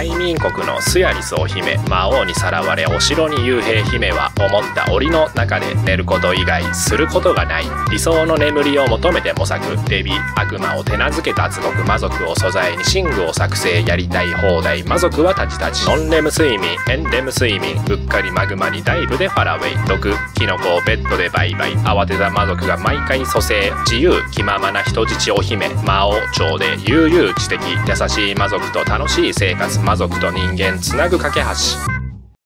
大民国のスヤリスお姫魔王にさらわれお城に幽閉姫は思った檻の中で寝ること以外することがない。理想の眠りを求めて模索。デビー悪魔を手なずけ脱獄魔族を素材に寝具を作成やりたい放題魔族は立ち立ち。ノンレム睡眠エンレム睡眠。うっかりマグマにダイブでファラウェイ。毒キノコをベッドでバイバイ慌てた魔族が毎回蘇生。自由気ままな人質お姫魔王朝で悠々自適。優しい魔族と楽しい生活。魔族と人間つなぐ架け橋。